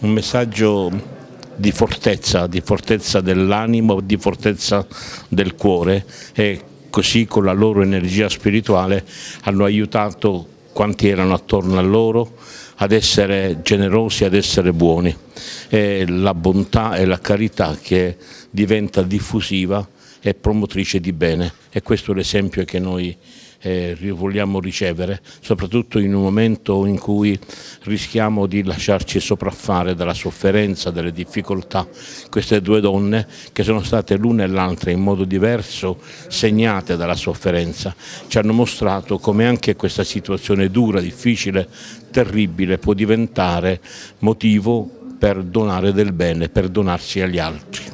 un messaggio di fortezza, di fortezza dell'animo, di fortezza del cuore e così con la loro energia spirituale hanno aiutato quanti erano attorno a loro ad essere generosi, ad essere buoni. È la bontà e la carità che diventa diffusiva e promotrice di bene e questo è l'esempio che noi eh, vogliamo ricevere, soprattutto in un momento in cui rischiamo di lasciarci sopraffare dalla sofferenza, delle difficoltà. Queste due donne che sono state l'una e l'altra in modo diverso segnate dalla sofferenza, ci hanno mostrato come anche questa situazione dura, difficile, terribile può diventare motivo per donare del bene, per donarsi agli altri.